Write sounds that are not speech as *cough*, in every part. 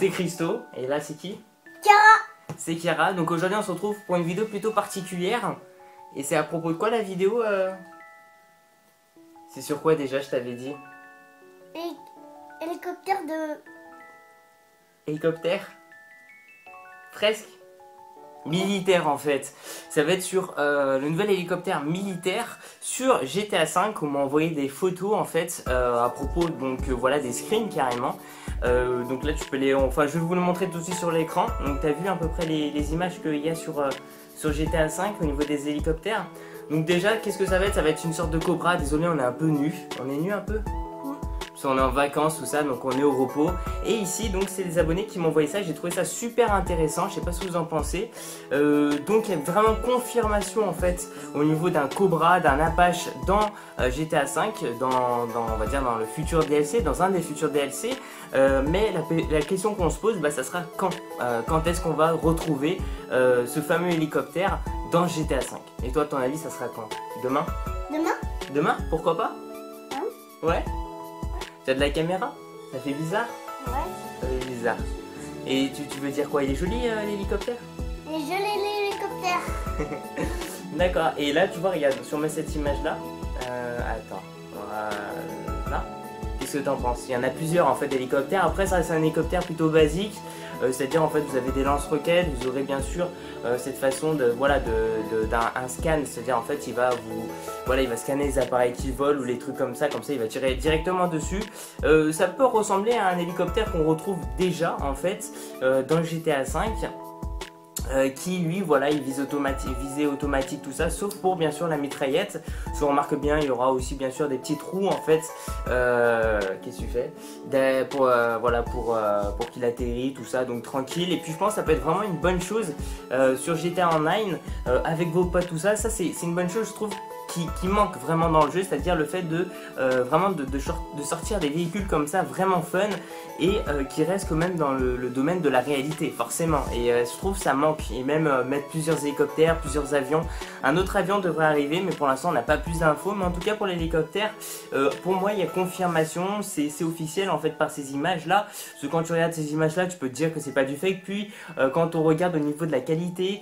c'est Christo. Et là, c'est qui Tiara C'est Chiara. Donc aujourd'hui, on se retrouve pour une vidéo plutôt particulière. Et c'est à propos de quoi la vidéo euh C'est sur quoi déjà, je t'avais dit Héli- Hélicoptère de... Hélicoptère Presque Militaire en fait. Ça va être sur euh, le nouvel hélicoptère militaire sur GTA V. On m'a envoyé des photos en fait euh, à propos donc euh, voilà des screens carrément. Donc là tu peux les, enfin je vais vous le montrer tout de suite sur l'écran. Donc tu as vu à peu près les, images qu'il y a sur sur GTA V au niveau des hélicoptères. Donc déjà qu'est-ce que ça va être? Ça va être une sorte de cobra. Désolé on est un peu nu. On est nu un peu? Parce qu'on est en vacances, tout ça, donc on est au repos. Et ici, donc, c'est les abonnés qui m'ont envoyé ça. J'ai trouvé ça super intéressant. Je sais pas ce que vous en pensez. Euh, donc, il y a vraiment confirmation en fait au niveau d'un Cobra, d'un Apache dans euh, GTA V, dans, dans, on va dire dans le futur DLC, dans un des futurs DLC. Euh, mais la, la question qu'on se pose, bah, ça sera quand Quand est-ce qu'on va retrouver ce fameux hélicoptère dans GTA V? Et toi, ton avis, ça sera quand? Demain? Demain? Demain? Pourquoi pas? Hein? Ouais? T'as de la caméra? Ça fait bizarre Ouais. Ça fait bizarre. Et tu, tu veux dire quoi? Il est joli euh, l'hélicoptère? Et je l'ai l'hélicoptère. *laughs* D'accord. Et là, tu vois, regarde, sur cette image-là. Euh, attends. Que t'en penses Il y en a plusieurs en fait d'hélicoptères. Après, ça c'est un hélicoptère plutôt basique. Euh, C'est-à-dire en fait vous avez des lance-roquettes, vous aurez bien sûr euh, cette façon de voilà de, de- d'un un scan, c'est-à-dire en fait il va vous voilà il va scanner les appareils qui volent ou les trucs comme ça, comme ça il va tirer directement dessus. Euh, ça peut ressembler à un hélicoptère qu'on retrouve déjà en fait dans le GTA V. euh, qui lui voilà il vise automatique visée automatique tout ça sauf pour bien sûr la mitraillette si on remarque bien il y aura aussi bien sûr des petits trous en fait euh, qu'est-ce que tu fais pour euh, voilà pour euh, pour qu'il atterrit tout ça donc tranquille et puis je pense que ça peut être vraiment une bonne chose euh, sur GTA Online euh, avec vos potes tout ça ça c'est une bonne chose je trouve qui, manque vraiment dans le jeu, c'est-à-dire le fait de euh, vraiment de, sortir des véhicules comme ça vraiment fun et euh, qui restent quand même dans le, domaine de la réalité, forcément. Et euh, je trouve ça manque. Et même euh, mettre plusieurs hélicoptères, plusieurs avions. Un autre avion devrait arriver, mais pour l'instant on n'a pas plus d'infos. Mais en tout cas pour l'hélicoptère, euh, pour moi il y a confirmation, c'est officiel en fait par ces images-là. Parce que quand tu regardes ces images-là, tu peux te dire que c'est pas du fake. Puis euh, quand on regarde au niveau de la qualité,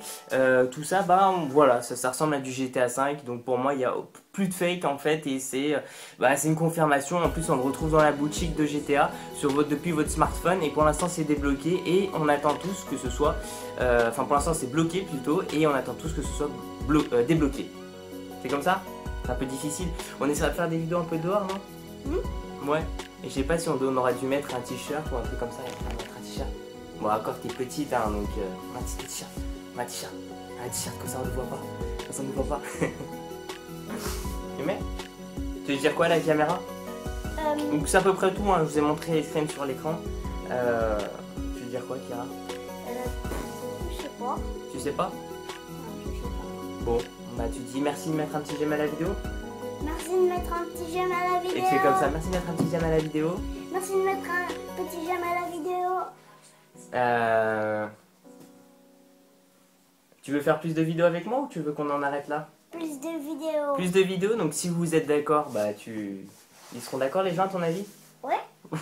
tout ça, bah voilà, ça, ça ressemble à du GTA 5. Donc pour moi il y a plus de fake en fait et c'est euh, bah, c'est une confirmation. En plus on le retrouve dans la boutique de GTA sur votre, depuis votre smartphone et pour l'instant c'est débloqué et on attend tous que ce soit, euh, enfin pour l'instant c'est bloqué plutôt et on attend tous que ce soit blo- euh, débloqué. C'est comme ça? C'est un peu difficile. On essaiera de faire des vidéos un peu dehors non? Ouais. Et je sais pas si on, on aura dû mettre un t-shirt ou un truc comme ça. On mettre un t-shirt. Bon encore t'es petite hein donc euh, un petit t-shirt. Un t-shirt. Un t-shirt que ça on ne voit pas. Ça on ne voit pas. *laughs* Tu Tu veux dire quoi la caméra Euh, donc c'est à peu près tout, hein. je vous ai montré les screens sur l'écran. Euh, tu veux dire quoi Kira euh, je sais pas. Tu sais pas Je sais pas. Bon, bah tu dis merci de mettre un petit j'aime à la vidéo. Merci de mettre un petit j'aime à la Et vidéo. tu fais comme ça, merci de mettre un petit j'aime à la vidéo. Merci de mettre un petit j'aime à la vidéo. Euh... Tu veux faire plus de vidéos avec moi ou tu veux qu'on en arrête là? Plus de vidéos. Plus de vidéos, donc si vous êtes d'accord, bah tu... Ils seront d'accord les gens à ton avis? Ouais. *laughs*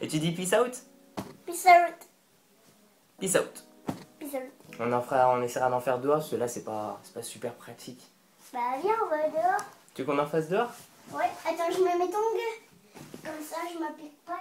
Et tu dis peace out? Peace out. Peace out. Peace out. On, en fera, on essaiera d'en faire dehors, parce que là c'est pas, pas super pratique. Bah viens, on va dehors. Tu veux qu'on en fasse dehors? Ouais, attends, je me mets ton gueux. Comme ça, je m'applique pas.